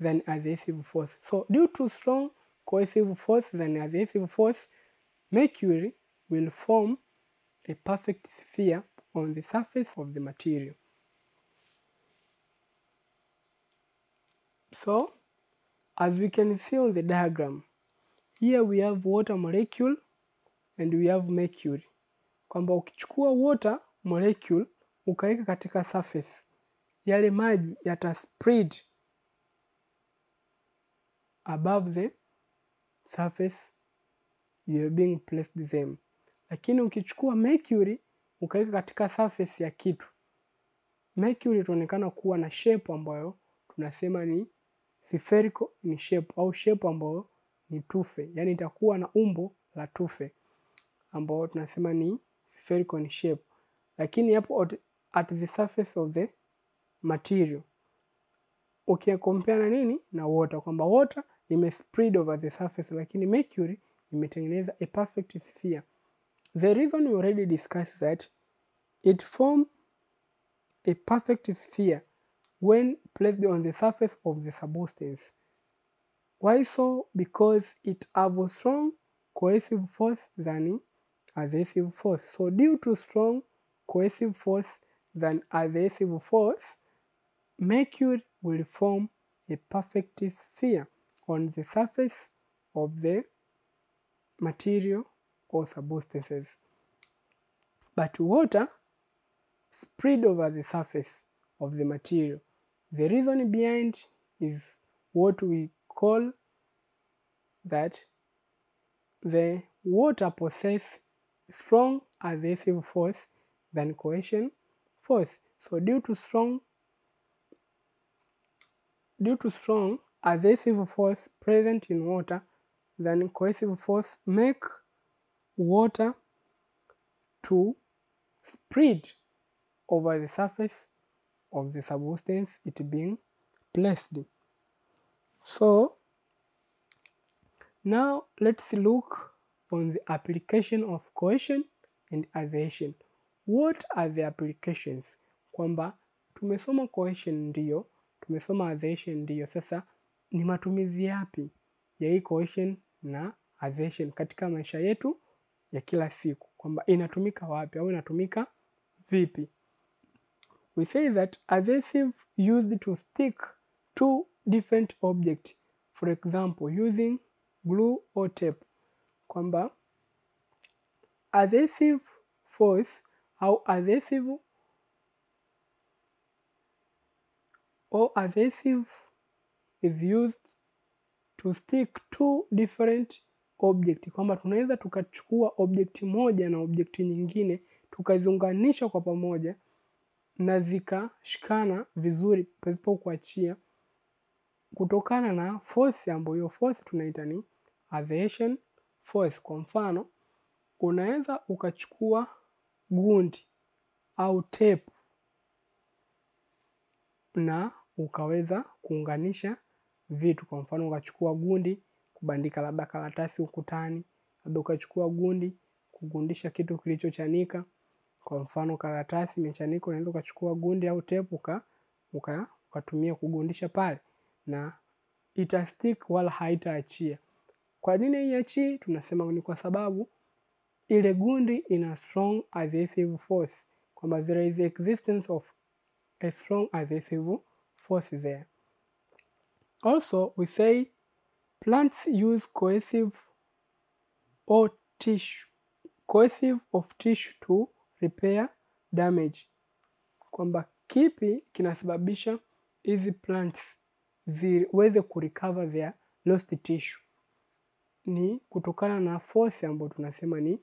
than adhesive force. So due to strong cohesive force than adhesive force, mercury will form a perfect sphere on the surface of the material. So as we can see on the diagram, here we have water molecule and we have mercury. Kwamba ukichukua water molecule ukaweka katika surface, yale maji yata spread above the surface you are being placed them. Lakini ukichukua mercury ukaweka katika surface ya kitu, mercury itaonekana kuwa na shape ambayo tunasema ni spherical in shape au shape ambayo ni tufe, yaani itakuwa na umbo la tufe ambayo tunasema ni spherical in shape, lakini hapo at the surface of the material ukicompare na nini na water, kwamba water ime spread over the surface, lakini mercury imetengeneza a perfect sphere. The reason we already discussed that it form a perfect sphere when placed on the surface of the substance. Why so? Because it have a strong cohesive force than adhesive force. So due to strong cohesive force than adhesive force, mercury will form a perfect sphere on the surface of the material or substances. But water spread over the surface of the material. The reason behind is what we call that the water possess strong adhesive force than cohesion force. So due to strong due to strong adhesive force present in water than cohesive force make water to spread over the surface of the substance it being placed. So now let's look on the application of cohesion and adhesion. What are the applications? Kwamba tumesoma cohesion ndiyo, tumesoma assertion ndiyo. Sasa ni matumizi yapi ya hii cohesion na assertion katika maisha yetu ya kila siku, kwamba inatumika wapi au inatumika vipi? We say that assertive used to stick two different object, for example using glue or tape, kwamba assertive force au adhesive or adhesive is used to stick two different object, kwamba tunaweza tukachukua object moja na object nyingine tukaziunganisha kwa pamoja na zikashikana vizuri pasipo kuachia kutokana na force ambayo hiyo force tunaita ni adhesion force. Kwa mfano, unaweza ukachukua gundi au tape na ukaweza kuunganisha vitu. Kwa mfano, ukachukua gundi kubandika labda karatasi ukutani, labda ukachukua gundi kugundisha kitu kilichochanika. Kwa mfano, karatasi imechanika, unaweza ukachukua gundi au tepu uka uka ukatumia kugundisha pale na ita stick wala haitaachia. Kwa nini haiachii? Tunasema ni kwa sababu ile gundi ina strong adhesive force, kwamba there is existence of a strong adhesive force there. Also we say plants use cohesive or tissue cohesive of tissue to repair damage, kwamba kipi kinasababisha hizi plants ziweze kurecover their lost tissue ni kutokana na force ambayo tunasema ni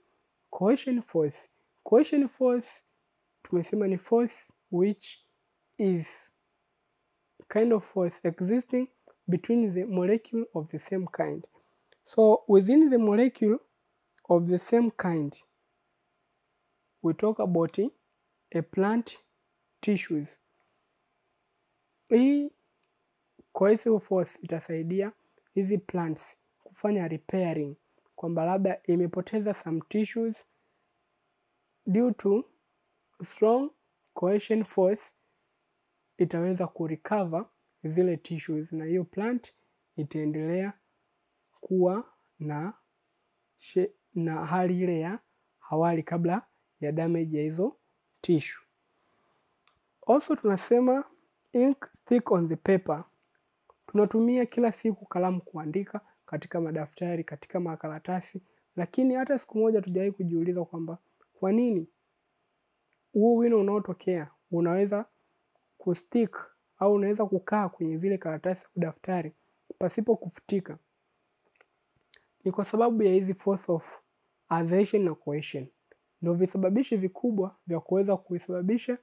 cohesion force. Cohesion force tumesema ni force which is kind of force existing between the molecule of the same kind. So within the molecule of the same kind we talk about a plant tissues. Hii cohesive force itasaidia hizi plants kufanya repairing, kwamba labda imepoteza some tissues due to strong cohesion force itaweza kurecover zile tissues na hiyo plant itaendelea kuwa na, she, na hali ile ya awali kabla ya damage ya hizo tissue. Also tunasema ink stick on the paper. Tunatumia kila siku kalamu kuandika katika madaftari, katika makaratasi, lakini hata siku moja tujawahi kujiuliza kwamba kwa nini huo wino unaotokea unaweza kustick au unaweza kukaa kwenye zile karatasi au daftari pasipo kufutika. Ni kwa sababu ya hizi force of adhesion na cohesion, ndio visababishi vikubwa vya kuweza kuisababisha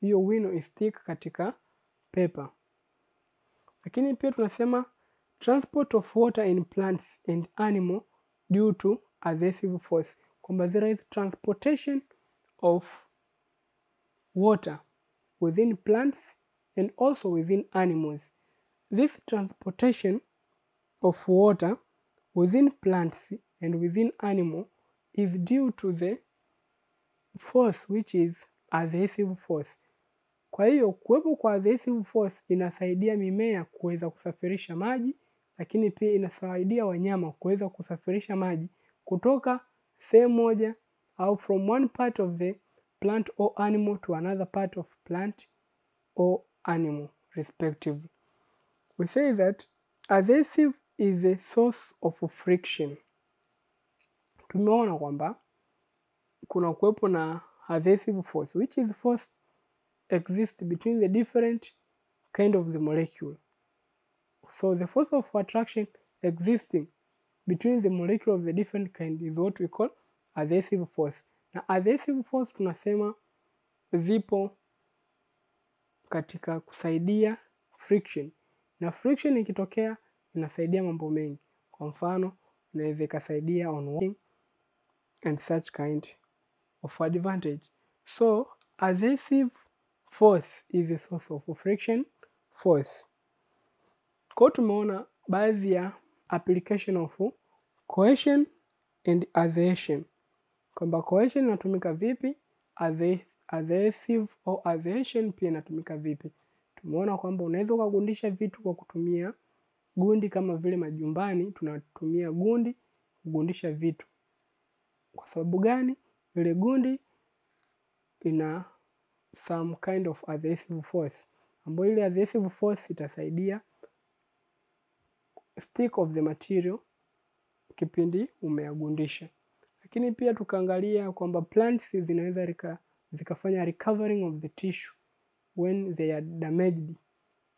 hiyo wino istick katika paper. Lakini pia tunasema transport of water in plants and animal due to adhesive force, kwamba there is transportation of water within plants and also within animals. This transportation of water within plants and within animal is due to the force which is adhesive force. Kwa hiyo kuwepo kwa adhesive force inasaidia mimea kuweza kusafirisha maji, lakini pia inasaidia wanyama kuweza kusafirisha maji kutoka sehemu moja au from one part of the plant or animal to another part of plant or animal respectively. We say that adhesive is a source of friction. Tumeona kwamba kuna kuwepo na adhesive force which is force exist between the different kind of the molecule. So the force of attraction existing between the molecule of the different kind is what we call adhesive force. Na adhesive force tunasema zipo katika kusaidia friction, na friction ikitokea inasaidia mambo mengi. Kwa mfano inaweza ikasaidia on walking and such kind of advantage. So adhesive force is a source of friction force. Kwa tumeona baadhi ya application of cohesion and adhesion, kwamba cohesion inatumika vipi, adhesive au adhesion pia inatumika vipi. Tumeona kwamba unaweza ukagundisha vitu kwa kutumia gundi, kama vile majumbani tunatumia gundi kugundisha vitu. Kwa sababu gani? Ile gundi ina some kind of adhesive force, ambayo ile adhesive force itasaidia stick of the material kipindi umeagundisha. Lakini pia tukaangalia kwamba plants zinaweza rika, zikafanya recovering of the tissue when they are damaged,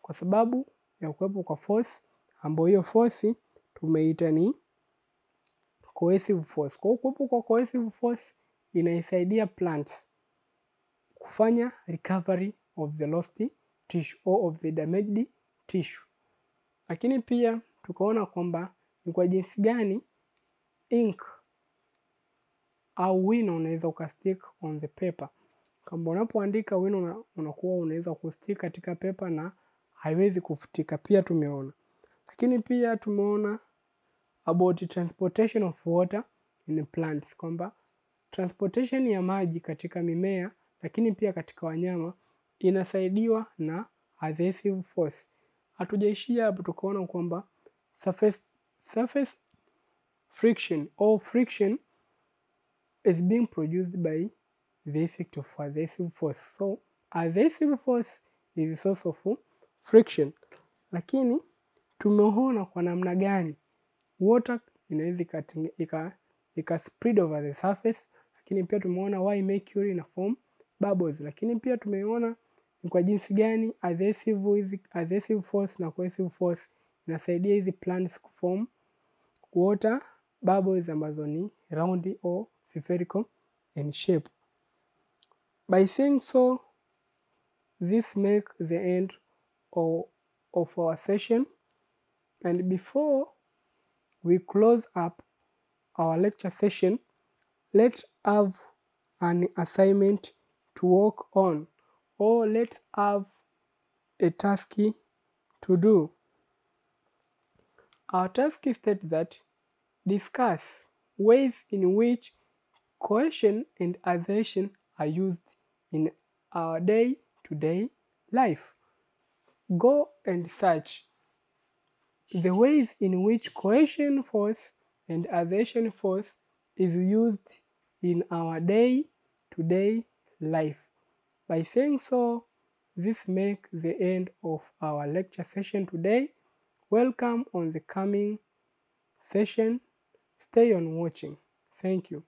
kwa sababu ya kuwepo kwa force, ambayo hiyo force tumeita ni cohesive force. Kwa kuwepo kwa cohesive force inaisaidia plants kufanya recovery of the lost tissue or of the damaged tissue. Lakini pia tukaona kwamba ni kwa jinsi gani ink au wino unaweza ukastick on the paper. Kama unapoandika wino unakuwa unaweza kustick katika paper na haiwezi kufutika, pia tumeona. Lakini pia tumeona about transportation of water in plants, kwamba transportation ya maji katika mimea lakini pia katika wanyama inasaidiwa na adhesive force. Hatujaishia hapo, tukaona kwamba surface, surface friction or friction is being produced by the effect of adhesive force. So adhesive force is a source of friction, lakini tumeona kwa namna gani? Water inaweza ika, ika spread over the surface, lakini pia tumeona why mercury ina form bubbles, lakini pia tumeona ni kwa jinsi gani adhesive, adhesive force na cohesive force inasaidia hizi plants kuform water bubbles ambazo ni round or spherical in shape. By saying so, this makes the end of, of our session and before we close up our lecture session, let's have an assignment to work on or let's have a task to do. Our task states that discuss ways in which cohesion and adhesion are used in our day-to-day life. go and search the ways in which cohesion force and adhesion force is used in our day-to-day life. By saying so, this makes the end of our lecture session today. Welcome on the coming session. Stay on watching. Thank you.